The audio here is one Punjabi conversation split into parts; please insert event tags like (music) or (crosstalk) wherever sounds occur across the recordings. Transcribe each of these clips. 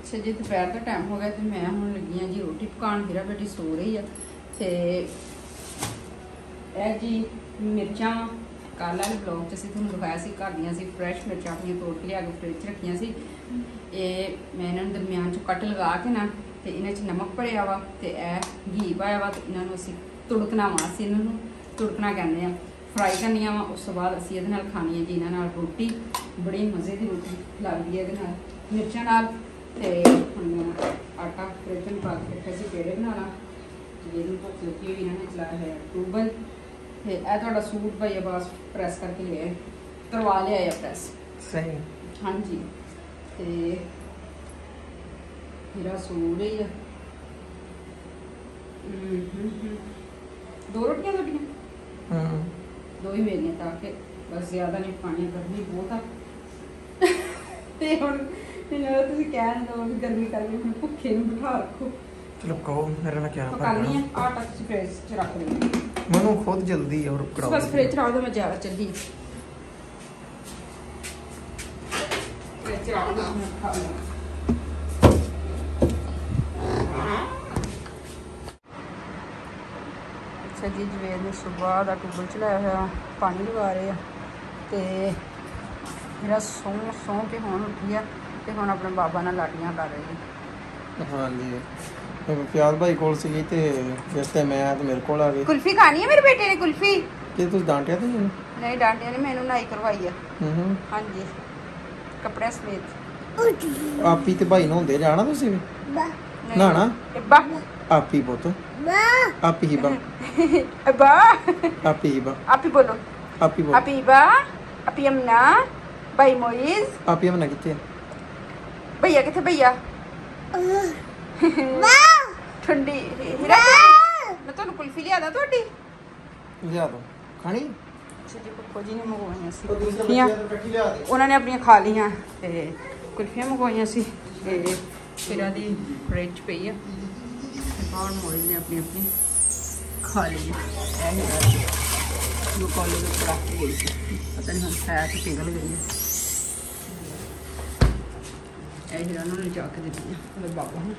ਅੱਛਾ, ਜੀ ਦੁਪਹਿਰ ਦਾ ਟਾਈਮ ਹੋ ਗਿਆ ਤੇ ਮੈਂ ਹੁਣ ਲੱਗੀ ਆ ਜੀ ਰੋਟੀ ਪਕਾਉਣ ਹੀਰਾ ਬੇਟੀ ਸੋ ਰਹੀ ਆ। ਤੇ ਇਹ ਜੀ ਮਿਰਚਾਂ, ਕੱਲ੍ਹ ਵਾਲੇ ਬਲੌਗ 'ਚ ਅਸੀਂ ਤੁਹਾਨੂੰ ਦਿਖਾਇਆ ਸੀ, ਘਰ ਦੀਆਂ ਸੀ ਫਰੈਸ਼ ਮਿਰਚਾਂ ਆਪਣੀਆਂ ਤੋੜ ਕੇ ਲਿਆ ਕੇ ਫ੍ਰਿਜ 'ਚ ਰੱਖੀਆਂ ਸੀ। ਇਹ ਮੈਂ ਇਹਨਾਂ ਨੂੰ ਦਰਮਿਆਨ 'ਚੋਂ ਕੱਟ ਲਗਾ ਕੇ ਨਾ, ਤੇ ਇਹਨਾਂ 'ਚ ਨਮਕ ਭਰਿਆ ਵਾ, ਤੇ ਇਹ ਘੀ ਪਾਇਆ ਵਾ, ਤੇ ਇਹਨਾਂ ਨੂੰ ਅਸੀਂ ਤੁੜਕਣਾ ਵਾ, ਅਸੀਂ ਇਹਨਾਂ ਨੂੰ ਤੁੜਕਣਾ ਕਹਿੰਦੇ ਆ। ਫਰਾਈ ਕਰਨੀਆਂ ਵਾ, ਉਸ ਤੋਂ ਬਾਅਦ ਅਸੀਂ ਇਹਦੇ ਨਾਲ ਖਾਣੀ ਹੈ ਜੀ ਇਹਨਾਂ ਨਾਲ ਰੋਟੀ। ਬੜੀ ਮਜ਼ੇ ਦੀ ਰੋਟੀ ਲੱਗਦੀ ਹੈ ਇਹਦੇ ਨਾਲ। ਮਿਰਚਾਂ ਨਾਲ ਤੇ ਹੁਣ ਮੈਂ ਆਟਾ ਫ੍ਰਿਜ 'ਚ ਪਾ ਕੇ ਰੱਖਿਆ ਸੀ ਪੇੜੇ ਬਣਾਉਣਾ ਜਿਹਨੂੰ ਭੁੱਖ ਲੱਗੀ ਹੋਈ ਇਹਨਾਂ ਨੇ ਚਲਾਇਆ ਹੈ ਟੂਬਲ। ਤੇ ਇਹ ਤੁਹਾਡਾ ਸੂਟ ਭਾਈ ਬਸ ਪ੍ਰੈਸ ਕਰਕੇ ਲਿਆ ਕਰਵਾ ਲਿਆ ਹੈ ਪ੍ਰੈਸ। ਸਹੀ। ਹਾਂਜੀ। ਤੇ ਮੇਰਾ ਸੂਟ ਹੀ ਆ। ਦੋ ਰੋਟੀਆਂ ਤੁਹਾਡੀਆਂ? ਹੂੰ ਦੋ ਹੀ ਮੇਰੀਆਂ ਤਾਂ ਕਿ। ਬਸ ਜ਼ਿਆਦਾ ਨਹੀਂ ਪਾਣੀ ਗਰਮੀ ਬਹੁਤ ਆ। (laughs) ਤੇ ਹੁਣ ਮੈਨੂੰ ਤੁਸੀਂ ਕਹਿਣ ਦੋ ਵੀ ਗਰਮੀ ਕਰਕੇ ਹੁਣ ਭੁੱਖੇ ਨੂੰ ਬਿਠਾ ਰੱਖੋ। ਚਲੋ ਕਹੋ ਮੇਰੇ ਨਾਲ ਕੀ ਪਕਾਨੀ ਆ? ਆਟਾ ਤੁਸੀਂ ਫ੍ਰਿਜ 'ਚ ਰੱਖ ਦਿਓ ਮੈਨੂੰ ਖੁਦ ਜਲਦੀ ਔਰ ਤੁਸੀਂ ਕਰਾਓ ਬਸ ਫ੍ਰਿਜ 'ਚ ਰੱਖ ਦਿਓ ਮੈਂ ਜ਼ਿਆਦਾ ਚੱਲੀ। ਫ੍ਰਿਜ 'ਚ ਰੱਖ ਦਿਓ ਮੈਂ ਖਾ ਲਵਾਂ ਅੱਛਾ ਜੀ ਜਵੇਦ ਨੇ ਸਵੇਰ ਦਾ ਟੂਬਲ ਚਲਾਇਆ ਹੋਇਆ ਪਾਣੀ ਲਗਾ ਰਹੇ ਆ ਤੇ ਮੇਰਾ ਸੌਂ ਸੌਂ ਕੇ ਹੁਣ ਉੱਠੀ ਆ। ਤੇ ਹੁਣ ਆਪਣੇ ਬਾਬਾ ਨਾਲ ਲਾਟੀਆਂ ਕਰ ਰਹੀ ਹੈ ਹਾਂਜੀ। ਮੈਂ ਪਿਆਰ ਭਾਈ ਕੋਲ ਸੀਗੀ ਤੇ ਜਿਸ ਤੇ ਮੈਂ ਤੇ ਮੇਰੇ ਕੋਲ ਆ ਗਏ। ਕੁਲਫੀ ਖਾਣੀ ਹੈ ਮੇਰੇ ਬੇਟੇ ਨੇ ਕੁਲਫੀ? ਕਿ ਤੁਸੀਂ ਡਾਂਟਿਆ ਤੇ ਨਹੀਂ? ਨਹੀਂ ਡਾਂਟਿਆ ਨਹੀਂ ਮੈਨੂੰ ਨਾਈ ਕਰਵਾਈ ਆ। ਹੂੰ ਹੂੰ। ਹਾਂਜੀ। ਕੱਪੜਿਆਂ ਸਮੇਤ। ਆਪੀ ਤੇ ਭਾਈ ਨੂੰ ਹੁੰਦੇ ਜਾਣਾ ਤੁਸੀਂ ਵੀ? ਨਹੀਂ। ਨਹਾਉਣਾ? ਅੱਬਾ ਆਪੀ ਪੁੱਤ। ਆਪੀ ਹੀ ਬਾ। ਅੱਬਾ ਆਪੀ ਹੀ ਬਾ। ਆਪੀ ਬੋਲੋ। ਆਪੀ ਬੋਲ। ਆਪੀ ਬਾ। ਆਪੀ ਅਮਨਾ। ਭਾਈ ਮੋਇਜ਼ ਆਪੀ ਮਨਾ ਕਿੱਥੇ ਆ? ਭਈਆ ਕਿੱਥੇ ਭਈਆ? (laughs) ਠੰਡੀ ਹੀਰਾ ਮੈਂ ਤੁਹਾਨੂੰ ਕੁਲਫੀ ਲਿਆਦਾ ਤੁਹਾਡੀ? ਲਿਆ ਦੋ। ਖਾਣੀ? ਜੀ ਨੇ ਮੰਗਵਾਈਆਂ ਸੀ ਕੁਲਫੀਆਂ। ਨੂੰ ਉਹਨਾਂ ਨੇ ਆਪਣੀਆਂ ਖਾ ਲਈਆਂ ਤੇ ਕੁਲਫੀਆਂ ਮੰਗਵਾਈਆਂ ਸੀ ਤੇ ਫਿਰ ਦੀ ਫ੍ਰਿਜ ਪਈ ਆ। ਤੇ ਬਾਹਰ ਮੋੜੀ ਨੇ ਆਪਣੀ ਆਪਣੀ ਖਾ ਲਈ ਇਹ ਹੈ ਜੋ। ਕਾਲਜ ਦੇ ਉੱਪਰ ਰੱਖ ਕੇ ਗਈ ਸੀ ਪਤਾ ਨਹੀਂ ਹੁਣ ਕਿ ਪਿਘਲ ਗਈ ਹੈ ਇਹ ਹੀਰਾ ਨੂੰ ਲਿਜਾ ਕੇ ਦਿੱਤੀ ਆ ਉਹਦੇ ਬਾਬਾ ਨੂੰ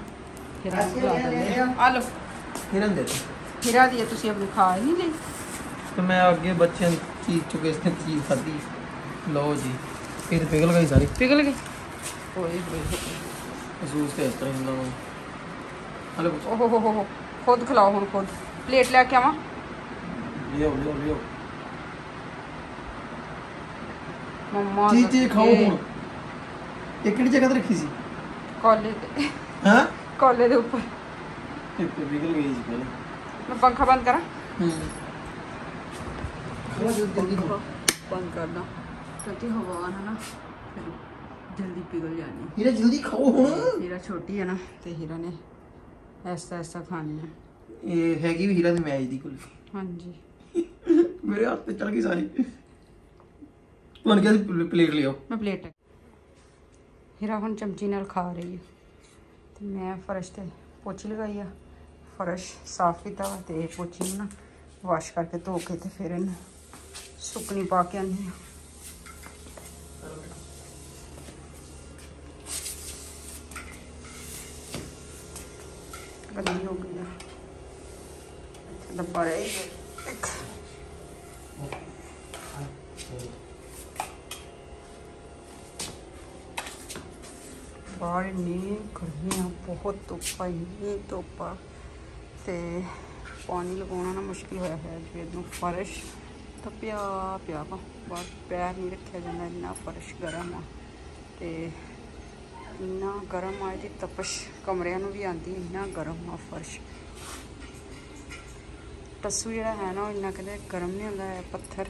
ਹੀਰਾ ਨੂੰ ਖਿਲਾ ਦਿੰਦੇ ਆ ਆ ਲਓ। ਹਿਰਨ ਦੇ ਦੇ। ਹੀਰਾ ਦੀ ਆ, ਤੁਸੀਂ ਆਪਣੀ ਖਾ ਹੀ ਨਹੀਂ ਲਈ। ਤੇ ਮੈਂ ਅੱਗੇ ਬੱਚਿਆਂ ਨੂੰ ਚੀਜ਼ ਚੁੱਕੇ ਇਸ ਨੇ ਚੀਜ਼ ਖਾਧੀ। ਲਓ ਜੀ ਇਹ ਤੇ ਪਿਘਲ ਗਈ ਸਾਰੀ। ਪਿਘਲ ਗਈ। ਓਏ ਹੋਏ ਹੋਏ। ਮਹਿਸੂਸ ਤੇ ਇਸ ਤਰ੍ਹਾਂ ਹੀ ਹੁੰਦਾ ਵਾ। ਹਲੋ। ਓਹ ਹੋ ਹੋ ਹੋ ਖੁਦ ਖਿਲਾਓ ਹੁਣ ਖੁਦ। ਪਲੇਟ ਲੈ ਕੇ ਆਵਾਂ। ਲਿਓ ਲਿਓ ਲਿਓ। ਮੰਮਾ ਚੀਜ਼ ਚੀਜ਼ ਖਾਓ ਹੁਣ। ਇਹ ਕਿਹੜੀ ਜਗ੍ਹਾ ਤੇ ਰੱਖੀ ਸੀ? ਕਾਲੇ ਦੇ। ਹਾਂ? ਕਾਲੇ ਦੇ ਉੱਪਰ। ਇਹ ਤੇ ਪਿਘਲ ਗਈ ਸੀ ਪਹਿਲੇ। ਮੈਂ ਪੰਖਾ ਬੰਦ ਕਰਾਂ? ਹੂੰ। ਬੰਦ ਕਰਦਾ ਕਿਉਂਕਿ ਹਵਾ ਨਾ ਨਾ ਫਿਰ ਜਲਦੀ ਪਿਘਲ ਜਾਣੀ। ਹੀਰਾ ਜਲਦੀ ਖਾਓ ਹੁਣ। ਹੀਰਾ ਛੋਟੀ ਹੈ ਨਾ ਤੇ ਹੀਰਾ ਨੇ ਐਸਾ ਐਸਾ ਖਾਣੀ ਹੈ ਇਹ ਹੈਗੀ ਵੀ ਹੀਰਾ ਦੀ ਮੈਚ ਦੀ ਕੁਲਫੀ। ਹਾਂਜੀ। ਮੇਰੇ ਹੱਥ ਤੇ ਚੜ ਗਈ ਸਾਰੀ। ਮਨ ਗਿਆ ਪਲੇਟ ਲਿਓ ਮੈਂ ਪਲੇਟ ਹੀਰਾ ਹੁਣ ਚਮਚੀ ਨਾਲ ਖਾ ਰਹੀ ਹੈ। ਤੇ ਮੈਂ ਫਰਸ਼ ਤੇ ਪੋਚੀ ਲਗਾਈ ਆ। ਫਰਸ਼ ਸਾਫ਼ ਕੀਤਾ ਵਾ ਤੇ ਪੋਚੀ ਨੂੰ ਨਾ ਵਾਸ਼ ਕਰਕੇ ਧੋ ਕੇ ਤੇ ਫਿਰ ਇਹਨੂੰ ਸੁੱਕਣੀ ਪਾ ਕੇ ਆਨੀ ਆ ਗੰਦੀ ਹੋ ਗਈ ਆ ਇੱਥੇ ਡੱਬਾ ਰਹਿ ਗਿਆ ਇੱਕ ਬਾਹਰ ਇੰਨੀ ਗਰਮੀ ਆ, ਬਹੁਤ ਧੁੱਪ ਆ, ਇੰਨੀ ਧੁੱਪ ਆ। ਤੇ ਪਾਣੀ ਲਗਾਉਣਾ ਨਾ ਮੁਸ਼ਕਿਲ ਹੋਇਆ ਹੈ ਜਿਵੇਂ ਨੂੰ ਫਰਸ਼ ਤਾਂ ਪਿਆ ਪਿਆ ਵਾ, ਬਾਹਰ ਪੈਰ ਨਹੀਂ ਰੱਖਿਆ ਜਾਂਦਾ, ਇੰਨਾ ਫਰਸ਼ ਗਰਮ ਆ। ਤੇ ਇੰਨਾ ਗਰਮ ਆ, ਇਹਦੀ ਤਪਸ਼ ਕਮਰਿਆਂ ਨੂੰ ਵੀ ਆਂਦੀ ਇੰਨਾ ਗਰਮ ਆ ਫਰਸ਼। ਟੱਸੂ ਜਿਹੜਾ ਹੈ ਨਾ, ਉਹ ਇੰਨਾ ਕਹਿੰਦੇ ਗਰਮ ਨਹੀਂ ਹੁੰਦਾ ਹੈ ਪੱਥਰ,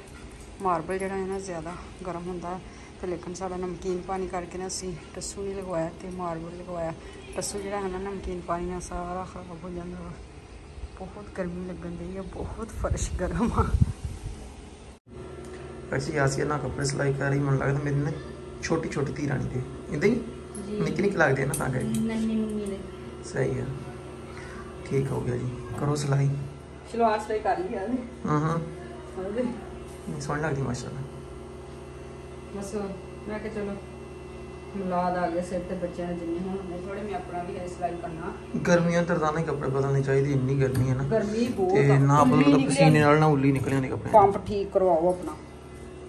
ਮਾਰਬਲ ਜਿਹੜਾ ਹੈ ਨਾ, ਜ਼ਿਆਦਾ ਗਰਮ ਹੁੰਦਾ। ਹੈ ਤੇ ਲੇਕਿਨ ਸਾਡਾ ਨਮਕੀਨ ਪਾਣੀ ਕਰਕੇ ਨਾ ਅਸੀਂ ਟੱਸੂ ਨਹੀਂ ਲਗਵਾਇਆ ਤੇ ਮਾਰਬਲ ਲਗਵਾਇਆ। ਟੱਸੂ ਜਿਹੜਾ ਹੈ ਨਾ ਨਮਕੀਨ ਪਾਣੀ ਨਾਲ ਸਾਰਾ ਖਰਾਬ ਹੋ ਜਾਂਦਾ ਵਾ। ਬਹੁਤ ਗਰਮੀ ਲੱਗਣ ਦੀ ਹੈ ਬਹੁਤ ਫਰਸ਼ ਗਰਮ ਆ। ਵੈਸੇ ਆਸੀਆ ਨਾ ਕੱਪੜੇ ਸਿਲਾਈ ਕਰ ਰਹੀ ਮੈਨੂੰ ਲੱਗਦਾ ਮੇਰੀ ਨਾ ਛੋਟੀ ਛੋਟੀ ਧੀ ਰਾਣੀ ਦੇ। ਇੰਦੇ ਹੀ? ਨਿੱਕੀ ਨਿੱਕੀ ਲੱਗਦੀ ਨਾ ਤਾਂ ਕਰਕੇ। ਨਹੀਂ ਮੰਮੀ ਨੇ ਸਹੀ ਹੈ ਠੀਕ ਹੋ ਗਿਆ ਜੀ। ਕਰੋ ਸਿਲਾਈ। ਸ਼ਲਵਾਰ ਸਟੇ ਕਰ ਲਈ ਆ ਹਾਂ ਹਾਂ। ਸੋਹਣੀ ਲੱਗਦੀ ਮਾਸ਼ਾਅੱਲਾ। ਬਸ ਮੈਂ ਕਿ ਚਲੋ ਮੁਲਾਦ ਆ ਗਏ ਸਿਰ ਤੇ ਬੱਚਿਆਂ ਦੇ ਜਿੰਨੇ ਹੁਣ ਉਹਨੇ ਥੋੜੇ ਮੈਂ ਆਪਣਾ ਵੀ ਹੈ ਸਿਲਾਈ ਕਰਨਾ। ਗਰਮੀਆਂ ਦਰਦਾਨੇ ਕੱਪੜੇ ਬਦਲਣੇ ਚਾਹੀਦੇ ਇੰਨੀ ਗਰਮੀ ਹੈ ਨਾ। ਗਰਮੀ ਬਹੁਤ ਤੇ ਨਾ ਬਦਲੋ ਨਿਕਲਿਆ। ਪਸੀਨੇ ਨਾਲ ਨਾ ਉੱਲੀ ਨਿਕਲ ਜਾਂਦੀ ਕੱਪੜੇ ਪੰਪ ਠੀਕ ਕਰਵਾਓ ਆਪਣਾ।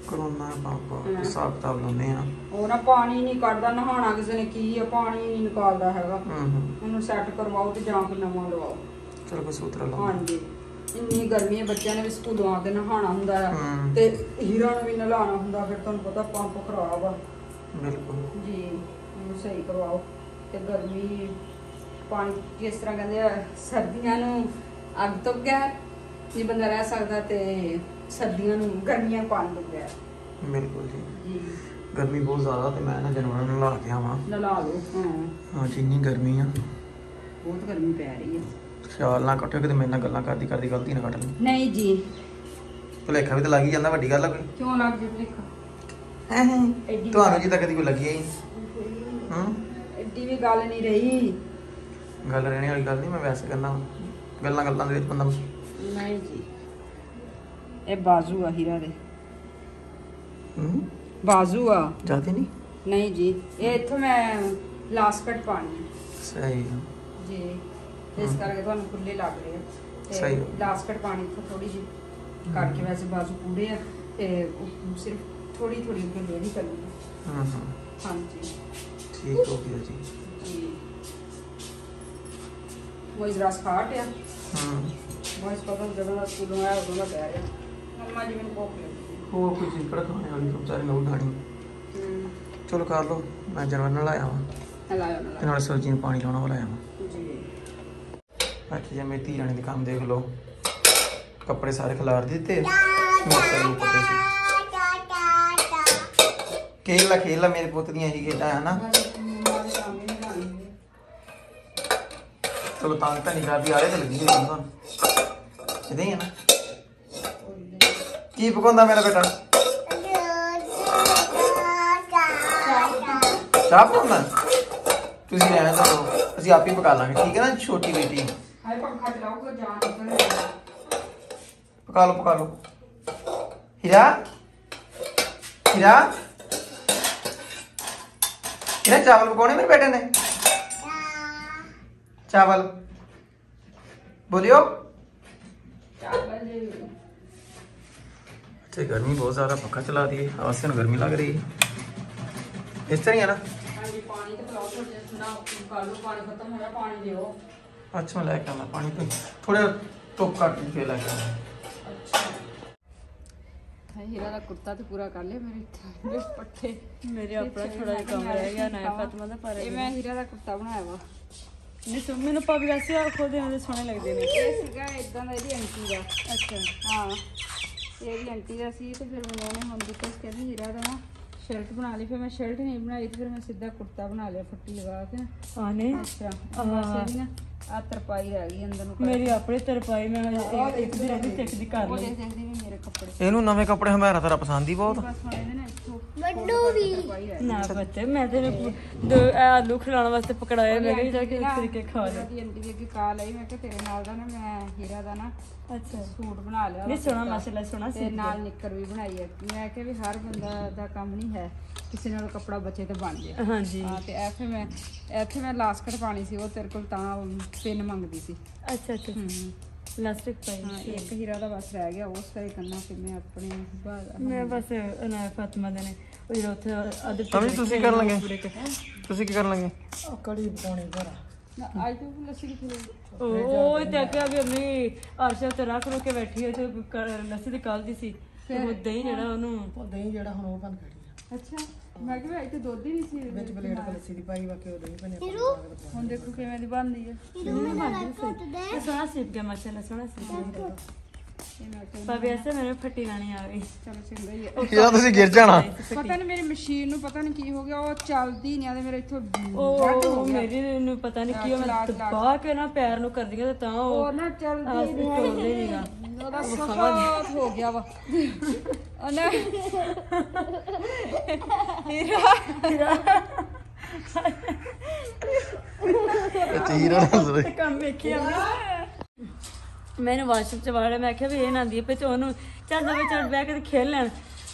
ਕਰੋਨਾ ਪੰਪ ਹਾਂ। ਹਿਸਾਬ ਕਿਤਾਬ ਲਾਉਂਦੇ ਆ ਉਹ ਨਾ ਪਾਣੀ ਨਹੀਂ ਕੱਢਦਾ ਨਹਾਉਣਾ ਕਿਸੇ ਨੇ ਕੀ ਆ ਪਾਣੀ ਨਹੀਂ ਨਿਕਾਲਦਾ ਹੈਗਾ। ਹੂੰ ਹੂੰ। ਉਹਨੂੰ ਸੈੱਟ ਕਰਵਾਓ ਤੇ ਜਾਂ ਫਿਰ ਨਵਾਂ ਲਵਾਓ। ਚਲੋ ਕੋਈ ਸੂਤਰਾ ਲਾਓ ਹਾਂਜੀ। ਇੰਨੀ ਗਰਮੀ ਹੈ ਬੱਚਿਆਂ ਨੇ ਵੀ ਸਕੂਲੋਂ ਆ ਕੇ ਨਹਾਉਣਾ ਹੁੰਦਾ ਆ ਹਮ। ਤੇ ਹੀਰਾ ਨੂੰ ਵੀ ਨਲਾਉਣਾ ਹੁੰਦਾ ਫਿਰ ਤੁਹਾਨੂੰ ਪਤਾ ਪੰਪ ਖਰਾਬ ਆ। ਬਿਲਕੁਲ। ਜੀ ਉਹਨੂੰ ਸਹੀ ਕਰਵਾਓ। ਤੇ ਗਰਮੀ ਪਾਣੀ ਕਿਸ ਤਰ੍ਹਾਂ ਕਹਿੰਦੇ ਆ ਸਰਦੀਆਂ ਨੂੰ ਅੱਗ ਤੋਂ ਬਗੈਰ ਨਹੀਂ ਬੰਦਾ ਰਹਿ ਸਕਦਾ ਤੇ ਸਰਦੀਆਂ ਨੂੰ ਗਰਮੀਆਂ ਨੂੰ ਪਾਣੀ ਤੋਂ ਬਗੈਰ। ਬਿਲਕੁਲ ਜੀ। ਜੀ। ਗਰਮੀ ਬਹੁਤ ਜ਼ਿਆਦਾ ਤੇ ਮੈਂ ਨਾ ਜਾਨਵਰਾਂ ਨੂੰ ਲਾ ਕੇ ਆਵਾਂ। ਨਲਾ ਲਓ ਹਾਂ। ਹਾਂ ਜਿੰਨੀ ਗਰਮੀ ਆ। ਬਹੁਤ ਗਰਮੀ ਪੈ ਰਹੀ ਹੈ ਖਿਆਲ ਨਾ ਕੱਟਿਓ ਕਿਤੇ ਮੇਰੇ ਨਾਲ ਗੱਲਾਂ ਕਰਦੀ ਕਰਦੀ ਗਲਤੀ ਨਾ ਕੱਟ ਲਈ। ਨਹੀਂ ਜੀ। ਭੁਲੇਖਾ ਵੀ ਤਾਂ ਲੱਗ ਹੀ ਜਾਂਦਾ ਵੱਡੀ ਗੱਲ ਆ ਕੋਈ। ਕਿਉਂ ਲੱਗ ਜੇ ਭੁਲੇਖਾ? ਐਡੀ ਤੁਹਾਨੂੰ ਜੀ ਤਾਂ ਕਦੀ ਕੋਈ ਲੱਗੀ ਹੀ ਹੂੰ? ਐਡੀ ਵੀ ਗੱਲ ਨਹੀਂ ਰਹੀ। ਗੱਲ ਰਹਿਣੇ ਵਾਲੀ ਗੱਲ ਨਹੀਂ ਮੈਂ ਵੈਸੇ ਕਰਨਾ ਗੱਲਾਂ ਗੱਲਾਂ ਦੇ ਵਿੱਚ ਬੰਦਾ ਨਹੀਂ ਜੀ। ਇਹ ਬਾਜ਼ੂ ਆ ਹੀਰਾ ਦੇ। ਹੂੰ? ਬਾਜ਼ੂ ਆ। ਜਾਦੇ ਨਹੀਂ? ਨਹੀਂ ਜੀ ਇਹ ਇੱਥੋਂ ਮੈਂ ਲਾਸਟ ਕੱਟ ਪਾਣੀ ਹੈ ਸਹੀ ਆ। ਜੀ ਇਸ ਕਰਕੇ ਤੁਹਾਨੂੰ ਖੁੱਲੇ ਲੱਗ ਰਹੇ ਆ। ਸਹੀ ਤੇ ਹੈ। ਲਾਸਟ ਕੱਟ ਪਾਣੀ ਤੋਂ ਥੋੜੀ ਜਿਹੀ ਕਰਕੇ ਵੈਸੇ ਬਾਜ਼ੂ ਪੂਰੇ ਆ ਤੇ ਉਹ ਸਿਰਫ ਥੋੜੀ ਥੋੜੀ ਲੇਡੀ ਕਰਨੀ ਹੈ ਹੂੰ ਹੂੰ ਹਾਂਜੀ। ਠੀਕ ਹੋ ਗਿਆ ਜੀ। ਜੀ। ਮੋਇਜ਼ ਰਸ ਖਾਟ ਆ। ਹੂੰ ਮੋਇਜ਼ ਪਤਾ ਜਦੋਂ ਦਾ ਸਕੂਲੋਂ ਆਇਆ ਉਦੋਂ ਦਾ ਕਹਿ ਰਿਹਾ। ਮੰਮਾ ਜੀ ਮੈਨੂੰ ਭੁੱਖ ਲੱਗੀ। ਹੋਰ ਕੋਈ ਖਾਣੇ ਵਾਲੀ ਤੋਂ ਚਾਰੇ ਨੂੰ ਖਾਣੀ ਹੂੰ ਚਲੋ ਕਰ ਲਓ ਮੈਂ ਜਾਨਵਰ ਨਾਲ ਆਇਆ ਵਾਂ। ਹਲਾਇਆ ਤੇ ਨਾਲ ਸਬਜ਼ੀ ਨੂੰ ਪਾਣੀ ਲਾਉਣਾ ਵਾਲਾ ਆਇਆ ਵਾਂ। ਅੱਛਾ ਜੇ ਮੇਰੀ ਧੀ ਰਾਣੀ ਦੇ ਕੰਮ ਦੇਖ ਲਓ। ਕੱਪੜੇ ਸਾਰੇ ਖਿਲਾਰ ਦਿੱਤੇ। ਮੋਟਰ ਨੂੰ ਕੱਪੜੇ ਸੀ। ਖੇਲਾ ਖੇਲਾ ਮੇਰੇ ਪੁੱਤ ਦੀਆਂ ਹੀ ਖੇਡਾਂ ਹੈ ਨਾ। ਚਲੋ ਤਾਂ ਤਾਂ ਨਹੀਂ ਕਰਦੀ ਆਲੇ ਤੇ ਲੱਗੀ ਹੋਈ ਤੁਹਾਨੂੰ ਹੀ ਹੈ ਨਾ। ਕੀ ਪਕਾਉਂਦਾ ਮੇਰਾ ਬੇਟਾ? ਚਾਹ ਪਕਾਉਂਦਾ? ਤੁਸੀਂ ਰਹਿਣ ਦਿਓ ਅਸੀਂ ਆਪ ਹੀ ਪਕਾ ਲਾਂਗੇ ਠੀਕ ਹੈ ਨਾ ਛੋਟੀ ਬੇਟੀ। हाय पंखा चलाओ को जान निकल पका लो पका लो हीरा हीरा हीरा चावल पकाने मेरे बेटे ने चावल बोलियो अच्छा गर्मी बहुत ज़्यादा पक्का चला दिए आवाज़ गर्मी लग रही है इस तरह है ना अच्छा मैं लेके आना पानी तो थोड़ा टोप काट के लेके आना ਹੀਰਾ ਦਾ ਕੁਰਤਾ ਤੇ ਪੂਰਾ ਕਰ ਲਿਆ ਮੇਰੇ ਮੇਰੇ ਪੱਠੇ। ਮੇਰੇ ਆਪਣਾ ਥੋੜਾ ਜਿਹਾ ਕੰਮ ਰਹਿ ਗਿਆ ਨਾ ਫਾਤਮਾ ਦਾ ਪਰ ਇਹ ਮੈਂ ਹੀਰਾ ਦਾ ਕੁਰਤਾ ਬਣਾਇਆ ਵਾ। ਨਹੀਂ ਸੁਣ ਮੈਨੂੰ ਪਾਪੀ ਵੈਸੇ ਆ ਖੋਦੇ ਨੇ ਸੋਹਣੇ ਲੱਗਦੇ ਨੇ। ਇਹ ਸੀਗਾ ਇਦਾਂ ਦਾ ਇਹਦੀ ਆਂਟੀ ਦਾ। ਅੱਛਾ। ਹਾਂ ਇਹ ਵੀ ਆਂਟੀ ਦਾ ਸੀ ਤੇ ਫਿਰ ਮੈਨੂੰ ਉਹਨੇ ਹੁਣ ਦਿੱਤਾ ਕਹਿੰਦੀ ਹੀਰਾ ਦਾ ਸ਼ਰਟ ਬਣਾ ਲਈ। ਫਿਰ ਮੈਂ ਸ਼ਰਟ ਨਹੀਂ ਬਣਾਈ ਤੇ ਫਿਰ ਮੈਂ ਸਿੱਧਾ ਕੁਰਤਾ ਬਣਾ ਲਿਆ ਫੱਟੀ ਲਗਾ ਕੇ। ਆਨੇ ਅੱਛਾ ਆਹ। ਸਹੀ ਨਾ ਆ ਤਰਪਾਈ ਰਹਿ ਗਈ ਅੰਦਰ ਨੂੰ ਮੇਰੀ ਆਪਣੀ ਤਰਪਾਈ ਮੈਂ ਹਜੇ ਇੱਕ ਦੀ ਰਹਿ ਗਈ ਇੱਕ ਦੀ ਕਰ ਉਹ ਲਈ ਦੇਖ ਦੇਖਦੀ ਵੀ ਮੇਰੇ ਕੱਪੜੇ। ਇਹਨੂੰ ਨਵੇਂ ਕੱਪੜੇ ਹਮਾਰਾ ਤੇਰਾ ਪਸੰਦ ਹੀ ਬਹੁਤ। ਬਸ ਹੁਣ ਇਹਦੇ ਨਾਲ ਇੱਥੋਂ ਵੱਡੂ ਵੀ। ਨਾ ਬੱਤੇ ਮੈਂ ਤੇ ਦੋ ਇਹ ਆਲੂ ਖਿਲਾਉਣ ਵਾਸਤੇ ਪਕੜਾਇਆ ਮੈਂ ਕਿਹਾ ਜਾ ਕੇ ਇਸ ਤਰੀਕੇ ਖਾ ਲੈ ਦੀ ਦੀ ਅੱਗੇ ਕਾਲ ਆਈ ਮੈਂ ਕਿਹਾ ਤੇਰੇ ਨਾਲ ਦਾ ਨਾ ਮੈਂ ਹੀਰਾ ਦਾ ਨਾ ਅੱਛਾ। ਸੂਟ ਬਣਾ ਲਿਆ ਨਹੀਂ ਸੋਹਣਾ ਮਾਸ਼ਾਅੱਲਾ ਸੋਹਣਾ ਤੇ ਸੀ ਨਾਲ ਨਿੱਕਰ ਵੀ ਬਣਾਈ ਹੈ। ਮੈਂ ਕਿਹਾ ਵੀ ਹਰ ਬੰਦਾ ਦਾ ਕੰਮ ਨਹੀਂ ਹੈ ਕਿਸੇ ਨਾਲ ਕੱਪੜਾ ਬਚੇ ਤੇ ਬਣ ਜੇ। ਹਾਂਜੀ। ਹਾਂ ਤੇ ਇੱਥੇ ਮੈਂ ਇੱਥੇ ਮੈਂ ਲਾਸਕਟ ਪਾਣੀ ਸੀ ਉਹ ਤੇਰੇ ਕੋਲ ਤਾਂ ਪਿੰਨ ਮੰਗਦੀ ਸੀ। ਅੱਛਾ ਅੱਛਾ। ਹੂੰ। ਲਾਸਟਿਕ ਪਾਈ ਹਾਂ ਇੱਕ ਹੀਰਾ ਦਾ ਬਸ ਰਹਿ ਗਿਆ ਉਸ ਤਰ੍ਹਾਂ ਹੀ ਕਰਨਾ ਫਿਰ ਮੈਂ ਆਪਣੇ ਬਾਅਦ ਮੈਂ ਬਸ ਨਾ ਫਾਤਮਾ ਦੇ ਨੇ ਉਹ ਜਿਹੜਾ ਉੱਥੇ ਅਦਰ ਤਾਂ ਵੀ ਤੁਸੀਂ ਕਰਨ ਲੱਗੇ? ਤੁਸੀਂ ਕੀ ਕਰਨ ਲੱਗੇ? ਨਾ ਅੱਜ ਤੂੰ ਲੱਸੀ ਦੀ ਪੀਣੀ ਉਹ ਤੇ ਕਿ ਅਭੀ ਅਮੀ ਅਰਸ਼ਾ ਤੇ ਰੱਖ ਰੋ ਕੇ ਬੈਠੀ ਹੈ ਤੇ ਲੱਸੀ ਦੀ ਕੱਲ ਦੀ ਸੀ। ਤੇ ਉਹ ਦਹੀਂ ਜਿਹੜਾ ਉਹਨੂੰ ਅੱਛਾ। ਮੈਂ ਕਿਹਾ ਤੇ ਦੁੱਧ ਹੀ ਨਹੀਂ ਸੀ ਵਿੱਚ ਪਲੇਟ ਲੱਸੀ ਦੀ ਪਾਈ ਬਾਕੀ ਉਹ ਦਹੀਂ ਬਣੇ ਹੁਣ ਦੇਖੋ ਕਿਵੇਂ ਦੀ ਬਣਦੀ ਹੈ। ਇਹ ਸੋਹਣਾ ਸਿਪ ਗਿਆ ਮਾਸ਼ਾਅੱਲਾ ਸੋਹਣਾ ਸਿਪ ਗਿਆ। ਇਹ ਮੈਂ ਕਿਹਾ ਭਾਵੇਂ ਐਸੇ ਮੈਨੂੰ ਫੱਟੀ ਲਾਣੀ ਆ ਗਈ ਚਲੋ ਚੰਗਾ ਹੀ ਹੈ ਯਾਰ ਤੁਸੀਂ ਗਿਰ ਜਾਣਾ। ਪਤਾ ਨਹੀਂ ਮੇਰੀ ਮਸ਼ੀਨ ਨੂੰ ਪਤਾ ਨਹੀਂ ਕੀ ਹੋ ਗਿਆ ਉਹ ਚੱਲਦੀ ਨਹੀਂ ਆ ਤੇ ਮੇਰੇ ਇੱਥੋਂ ਉਹ ਮੇਰੀ ਨੂੰ ਪਤਾ ਨਹੀਂ ਕੀ ਉਹ ਮੈਂ ਦਬਾ ਕੇ ਨਾ ਪੈਰ ਨੂੰ ਕਰਦੀ ਆ ਤੇ ਤਾਂ ਉਹ ਉਹ ਨਾ ਚੱਲਦੀ ਨਹੀਂ ਤੋੜਦੇ ਨਹੀਂਗਾ ਉਹਦਾ ਸਖਤ ਹੋ ਗਿਆ ਵਾ। ਉਹਨੇ ਅੱਛਾ ਹੀਰਾ। ਨਾਲ ਕੰਮ ਵੇਖਿਆ ਮੈਨੂੰ ਵਾਸ਼ਰੂਮ ਚ ਵਾੜਿਆ ਮੈਂ ਕਿਹਾ ਵੀ ਇਹ ਨਾ ਦੀ ਪਈ ਤੇ ਉਹਨੂੰ ਚੱਲ ਜਾਵੇ ਚੱਲ ਬਹਿ ਕੇ ਤੇ ਖੇਲ ਲੈਣ।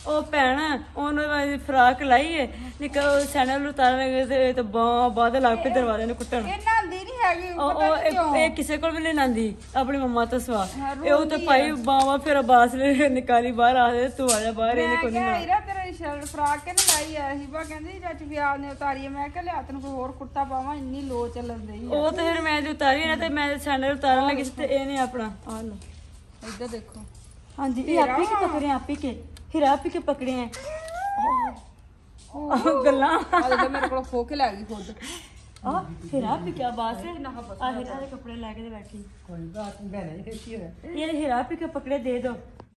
ਉਹ ਭੈਣ ਉਹਨੂੰ ਫਰਾਕ ਲਾਈ ਏ ਨਿਕਲ ਸੈਂਡਲ ਉਤਾਰਨ ਲੱਗੇ ਤੇ ਤੇ ਬਾਹ ਬਾਦ ਲੱਗ ਪਈ ਦਰਵਾਜ਼ੇ ਨੂੰ ਕੁੱਟਣ। ਇਹ ਨਾਂਦੀ ਨਹੀਂ ਹੈਗੀ ਉਹ ਪਤਾ ਉਹ ਨਹੀਂ ਕਿਉਂ। ਇਹ- ਇਹ ਕਿਸੇ ਕੋਲ ਵੀ ਨਹੀਂ ਨਾਂਦੀ ਆਪਣੀ ਮੰਮਾ ਤੋਂ ਸਵਾ। ਇਹ ਉਹ ਤਾਂ ਭਾਈ ਬਾਵਾ ਫਿਰ ਬਾਸ ਨੇ ਨਿਕਾਲੀ ਬਾਹਰ ਆ ਦੇ ਤੂੰ ਆ ਜਾ ਬਾਹਰ ਇਹਨੇ ਕੋਈ ਨਹੀਂ ਸ਼ਰਟ ਫਰਾਕ ਕੇ ਲਾਈ ਆ ਹੀਬਾ ਕਹਿੰਦੀ ਚਾਚੂ ਵਿਆਹ ਨੇ ਉਤਾਰੀ ਆ। ਮੈਂ ਕਿਹਾ ਲਿਆ ਤੈਨੂੰ ਕੋਈ ਹੋਰ ਕੁੜਤਾ ਪਾਵਾਂ ਇੰਨੀ ਲੋ ਚੱਲਣ ਆ। ਉਹ ਤਾਂ ਫਿਰ ਮੈਂ ਜੋ ਉਤਾਰੀ ਨਾ ਤੇ ਮੈਂ ਸੈਂਡਲ ਉਤਾਰਨ ਲੱਗੀ ਸੀ ਤੇ ਇਹਨੇ ਆਪਣਾ। ਆ ਲੋ ਇੱਧਰ ਦੇਖੋ। ਹਾਂਜੀ ਇਹ ਆਪੀ ਕੇ ਪਕੜੇ ਆਪੀ ਕੇ ਹੀਰਾ ਆਪੀ ਕੇ ਪਕੜੇ ਹੈ? ਉਹ ਗੱਲਾਂ। ਆ ਦੇਖੋ ਮੇਰੇ ਕੋਲ ਖੋ ਕੇ ਲੈ ਗਈ ਖੁਦ। ਆ ਹੀਰਾ ਆਪੀ ਕੀ ਬਾਤ ਹੈ? ਆ ਹੀਰਾ ਦੇ ਕੱਪੜੇ ਲੈ ਕੇ ਤੇ ਬੈਠੀ। ਕੋਈ ਬਾਤ ਨਹੀਂ ਭੈਣੇ ਇਹ ਕੀ ਹੋਇਆ? ਇਹ ਹੀਰਾ ਆਪੀ ਕੇ ਪਕੜੇ ਦੇ ਦੋ।